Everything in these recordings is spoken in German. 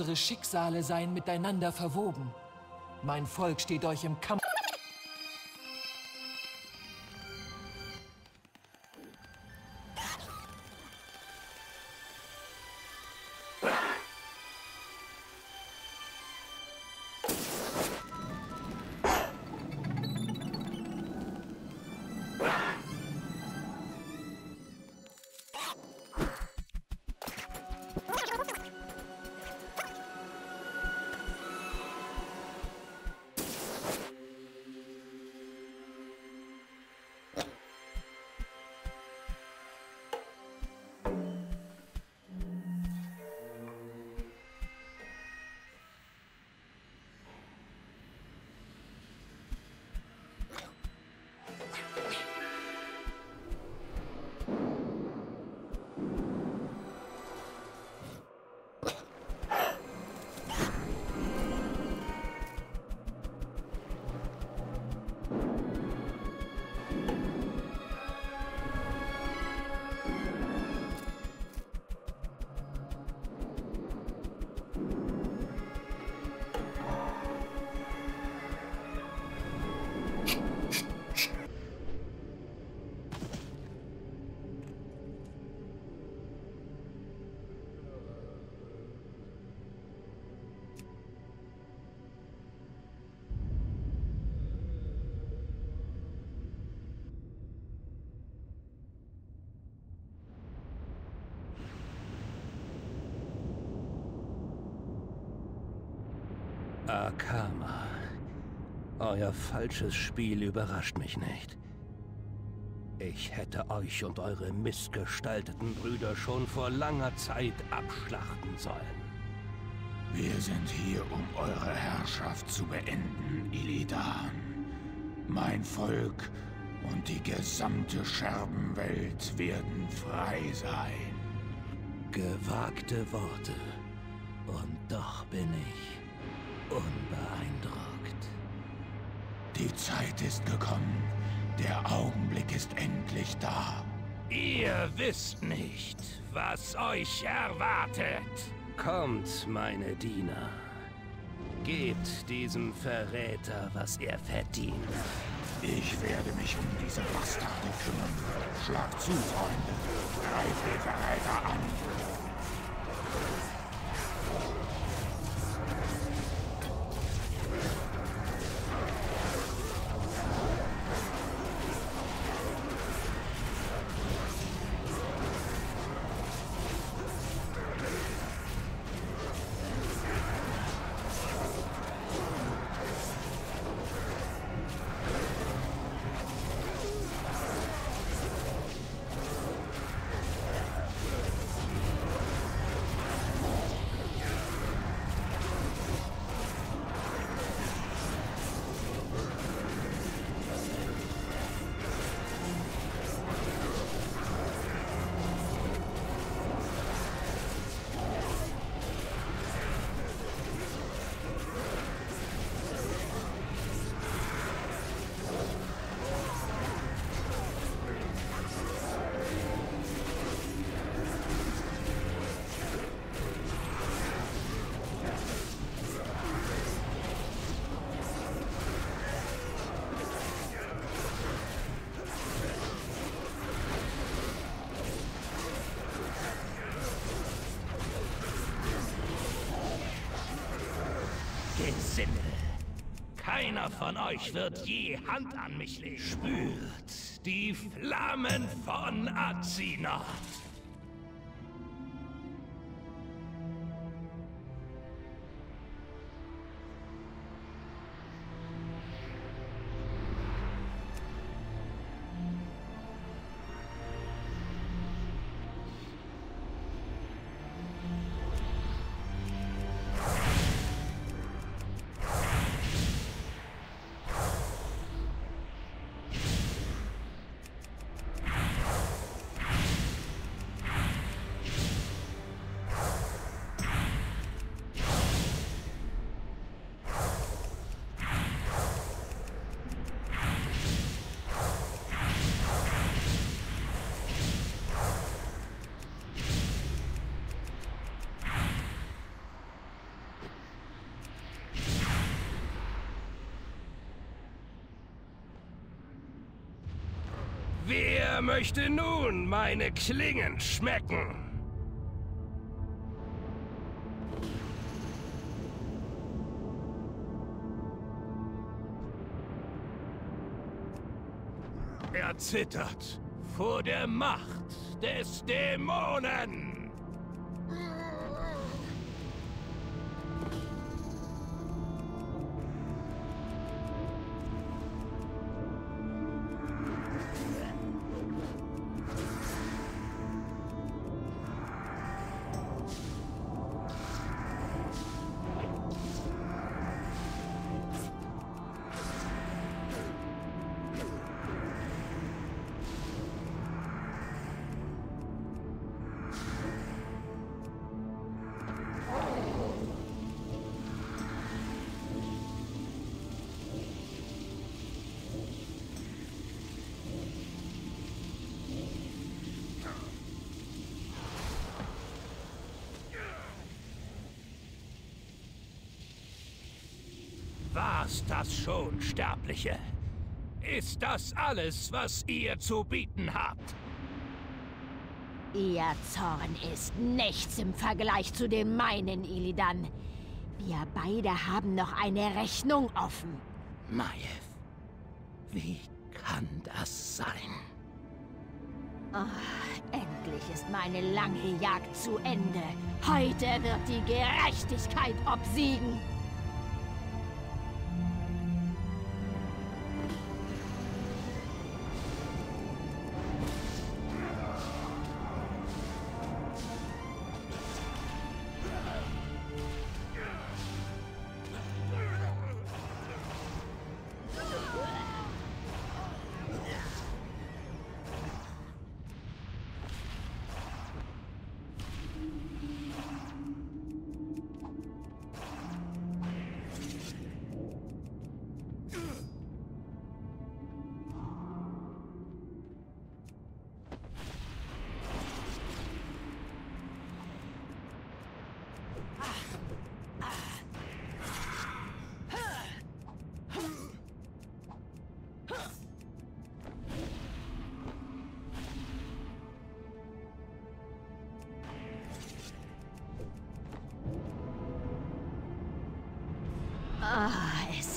Unsere Schicksale seien miteinander verwoben. Mein Volk steht euch im Kampf. Akama. Euer falsches Spiel überrascht mich nicht. Ich hätte euch und eure missgestalteten Brüder schon vor langer Zeit abschlachten sollen. Wir sind hier, um eure Herrschaft zu beenden, Illidan. Mein Volk und die gesamte Scherbenwelt werden frei sein. Gewagte Worte. Und doch bin ich unbeeindruckt. Die Zeit ist gekommen. Der Augenblick ist endlich da. Ihr wisst nicht, was euch erwartet. Kommt, meine Diener. Gebt diesem Verräter, was er verdient. Ich werde mich um diese Bastarde kümmern. Schlag zu, Freunde. Greift den Verräter an. Gesindel. Keiner von euch wird je Hand an mich legen. Spürt die Flammen von Azinoth. Wer möchte nun meine Klingen schmecken? Er zittert vor der Macht des Dämonen. War's das schon, Sterbliche? Ist das alles, was ihr zu bieten habt? Ihr Zorn ist nichts im Vergleich zu dem meinen, Illidan. Wir beide haben noch eine Rechnung offen. Maiev, wie kann das sein? Oh, endlich ist meine lange Jagd zu Ende. Heute wird die Gerechtigkeit obsiegen.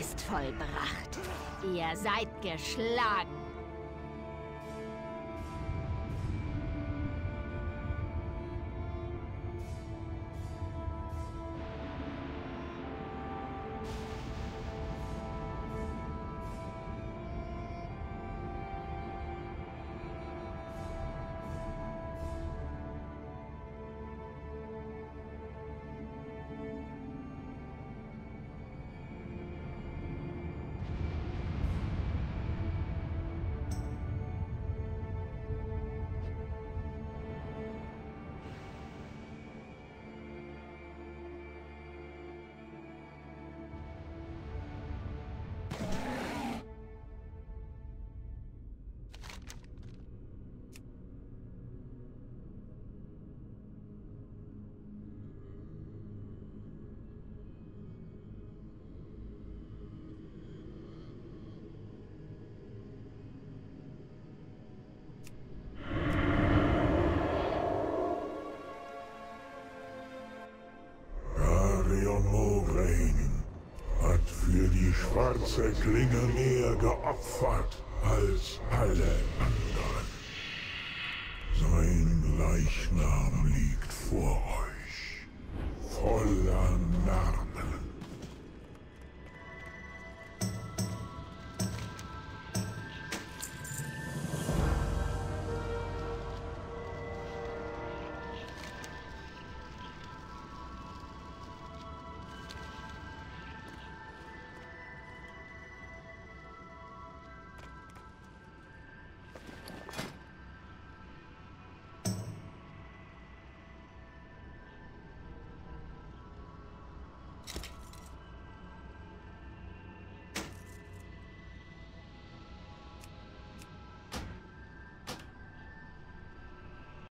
Ist vollbracht. Ihr seid geschlagen. Mograine hat für die schwarze Klinge mehr geopfert als alle anderen. Sein Leichnam liegt vor euch, voller